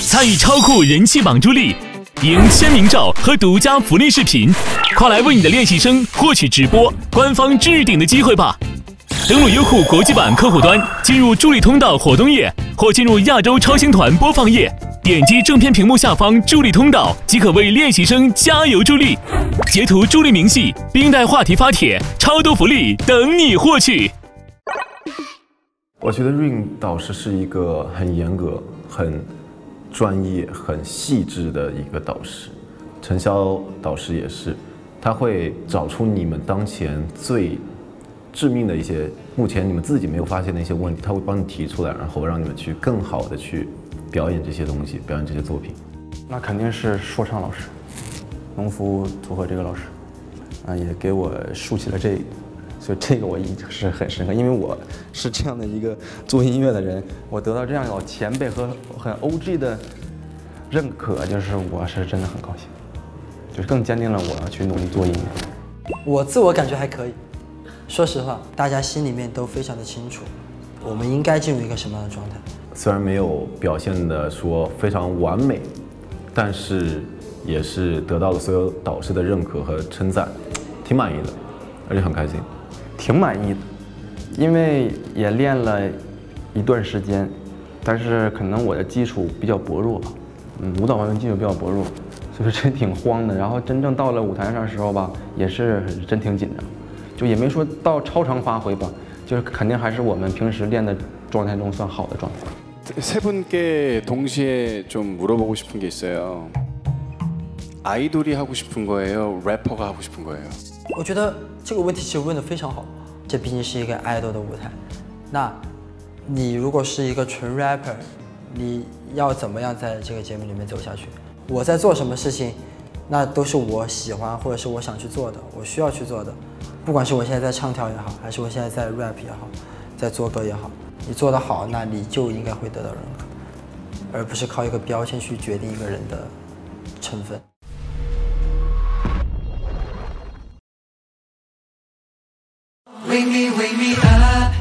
参与超酷人气榜助力，赢签名照和独家福利视频，快来为你的练习生获取直播官方置顶的机会吧！登录优酷国际版客户端，进入助力通道活动页，或进入亚洲超星团播放页，点击正片屏幕下方助力通道，即可为练习生加油助力。截图助力明细，并带话题发帖，超多福利等你获取。我觉得 Rain 导师是一个很严格、很专业、很细致的一个导师。陈潇导师也是，他会找出你们当前最致命的一些，目前你们自己没有发现的一些问题，他会帮你提出来，然后让你们去更好的去表演这些东西，表演这些作品。那肯定是说唱老师，农夫组合这个老师，啊，也给我竖起了这。所以这个我印象是很深刻，因为我是这样的一个做音乐的人，我得到这样老前辈和很 OG 的认可，就是我是真的很高兴，就是更坚定了我要去努力做音乐。我自我感觉还可以，说实话，大家心里面都非常的清楚，我们应该进入一个什么样的状态。虽然没有表现的说非常完美，但是也是得到了所有导师的认可和称赞，挺满意的，而且很开心。挺满意的，因为也练了一段时间，但是可能我的基础比较薄弱吧，嗯，舞蹈方面基础比较薄弱，所以说真挺慌的。然后真正到了舞台上的时候吧，也是真挺紧张，就也没说到超常发挥吧，就是肯定还是我们平时练的状态中算好的状态。세분께동시에좀물어보고싶은게있어요 아이돌이하고싶은거예요래퍼가하고싶은거예요我觉得这个问题其实问的非常好，这毕竟是一个爱豆的舞台。那，你如果是一个纯 rapper，你要怎么样在这个节目里面走下去？我在做什么事情，那都是我喜欢或者是我想去做的，我需要去做的。不管是我现在在唱跳也好，还是我现在在 rap 也好，在做歌也好，你做得好，那你就应该会得到认可，而不是靠一个标签去决定一个人的成分。 Wake me, wake me up.